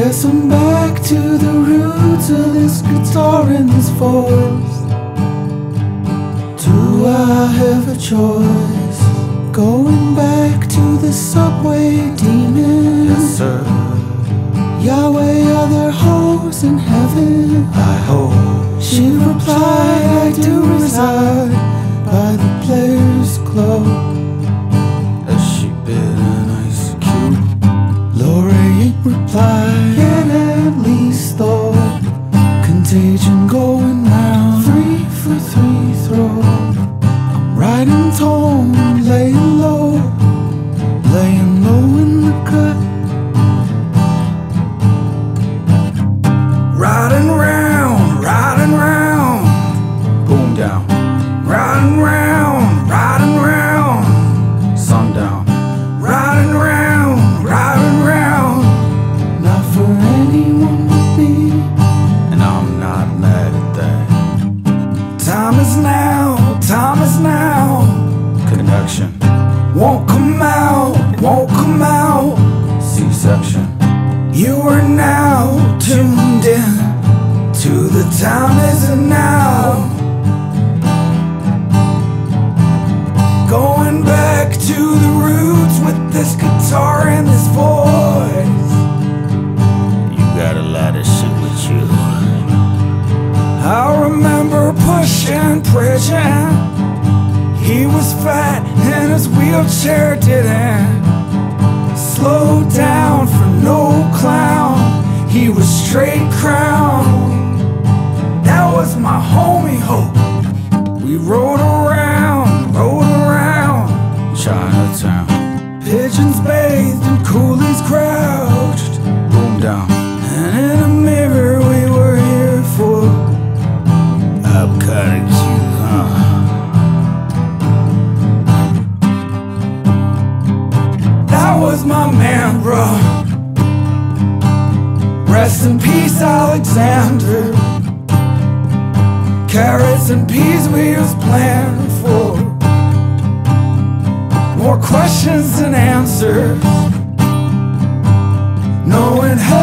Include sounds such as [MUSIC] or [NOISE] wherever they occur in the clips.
Guess I'm back to the roots of this guitar and this voice. Do I have a choice? Going back to the subway demon. Yes, sir. Yahweh, are there hoes in heaven? I hope. She replied, I do reside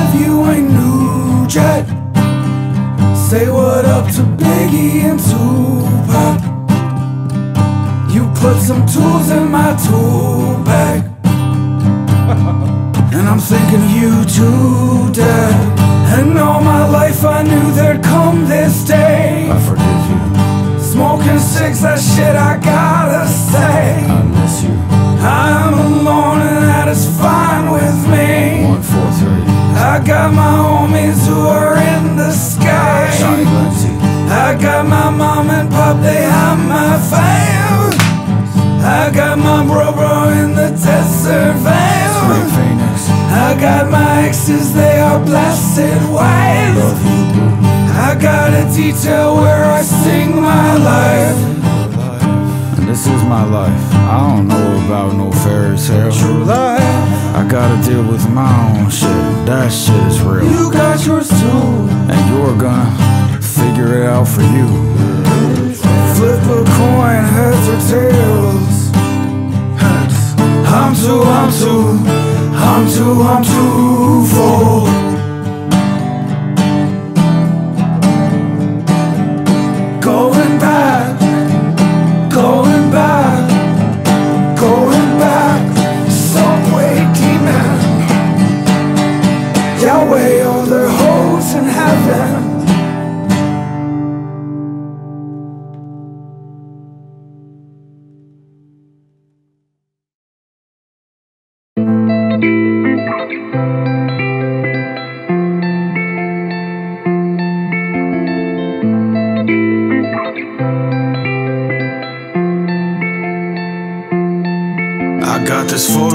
Have you ain't new jet. Say what up to Biggie and Tupac. You put some tools in my tool bag. [LAUGHS] And I'm thinking you too, Dad. And all my life I knew there'd come this day. I forgive you. Smoking six, that shit I gotta say. I miss you. I'm alone and that is fine with me. One. I got my homies who are in the sky. I got my mom and pop, they have my fame. I got my bro bro in the desert van. Sweet Phoenix. I got my exes, they are blasted white. Love you, boo. I got a detail where I sing my life. Is my life. I don't know about no fairy tale. True life. I gotta deal with my own shit. That shit is real. You got yours too. And you're gonna figure it out for you. Flip a coin, heads or tails. Heads. I'm too, I'm too, I'm too, I'm too full. I got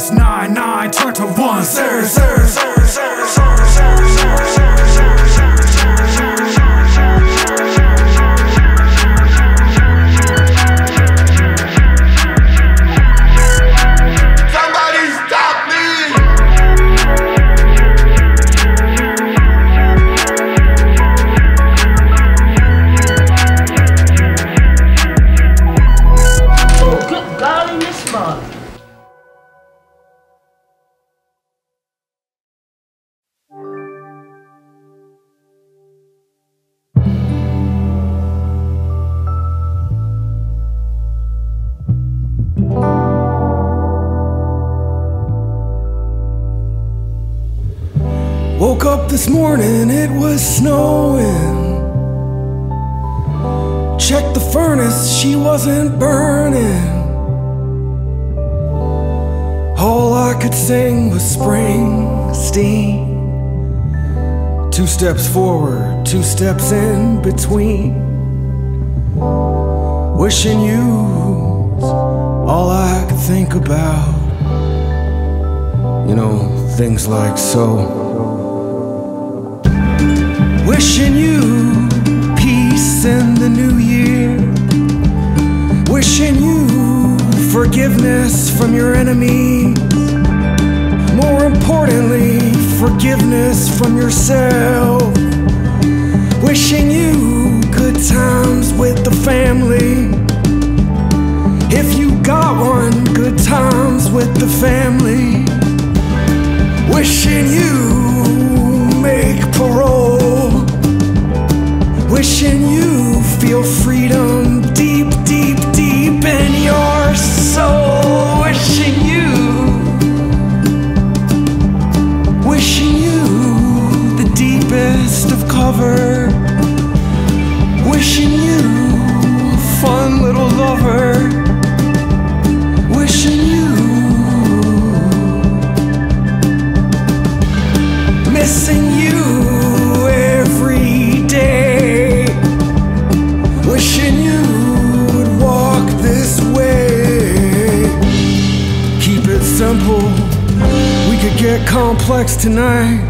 is nine nine, turn to one, sir, sir, sir, sir, sir. This morning, it was snowing. Checked the furnace, she wasn't burning. All I could sing was Springsteen. Two steps forward, two steps in between. Wishing you all I could think about. You know, things like so. Wishing you peace in the new year. Wishing you forgiveness from your enemies. More importantly, forgiveness from yourself. Wishing you good times with the family. If you got one, good times with the family. Wishing you Wishing you feel freedom deep, deep, deep in your soul. Wishing you, wishing you the deepest of cover. Wishing tonight.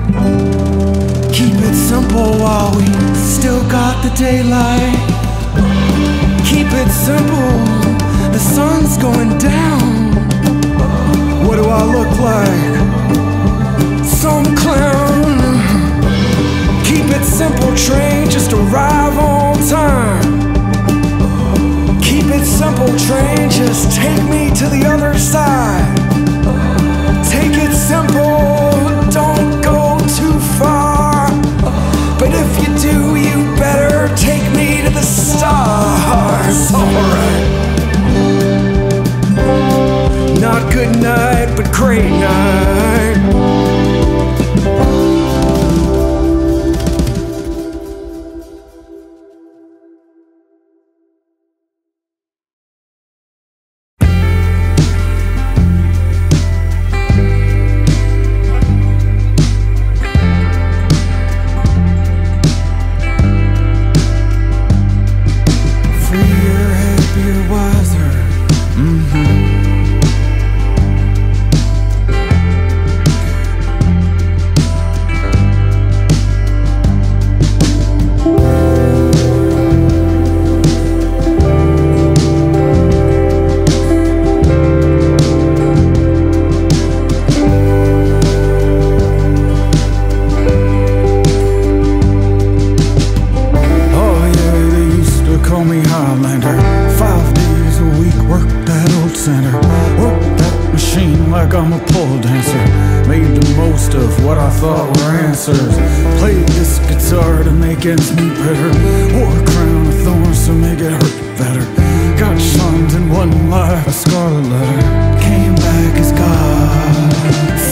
Keep it simple while we still got the daylight. Good night, but great night. Made the most of what I thought were answers. Played this guitar to make ends meet better. Wore a crown of thorns to make it hurt better. Got shunned in one life, a scarlet letter. Came back as God.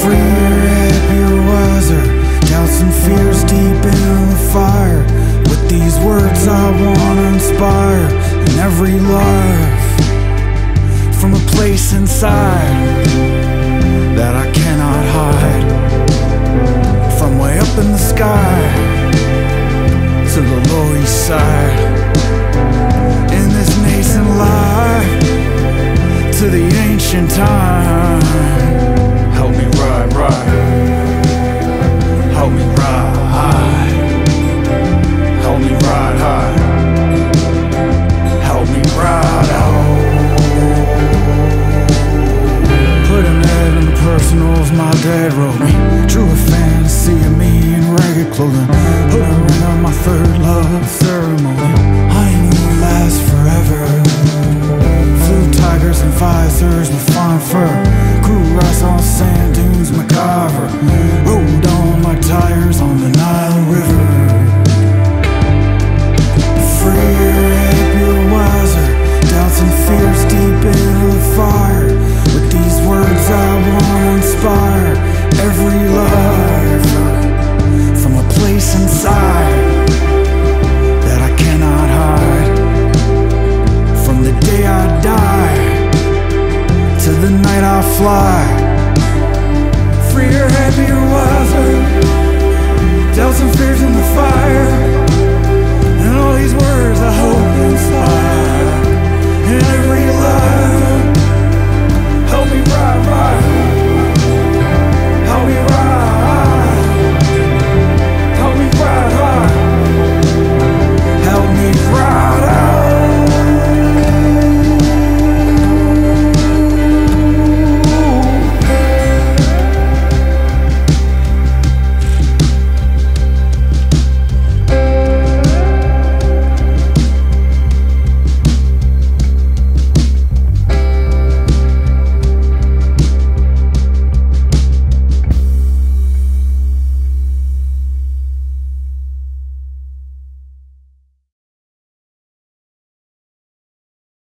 Freer, happier, wiser. Doubts and fears deep in the fire. With these words I wanna inspire in every life From a place inside that I cannot in the sky to the Lower East Side In this nascent life to the ancient time Help me ride, ride Help me ride high. Help me ride high. Help me ride out. Put an ad in the personals my dad wrote me floating Hovering on my third love ceremony. I ain't gonna last forever. Flew tigers and visors with fine fur. Crew rice on sand dunes, MacGyver. Rode on my tires on the Nile River. Freer, happier, wiser Doubts and fears deep into the fire. With these words I wanna inspire Every life side.